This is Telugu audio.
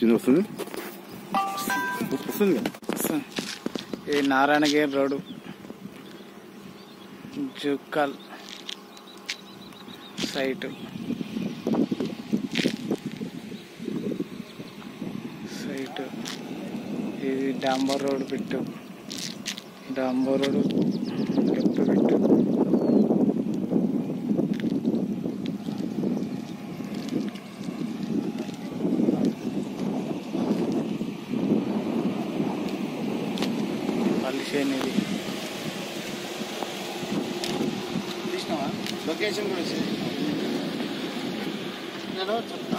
చిన్న వస్తుంది వస్తుంది. కదా ఇది Narayanagiri road. Jukkal site. Site. ఇది డాంబర్ రోడ్ పెట్టు. డాంబర్ రోడ్ లెఫ్ట్ పెట్టు. పల్లిసేను ఇది లొకేషన్ కూడా నేను చెప్తా.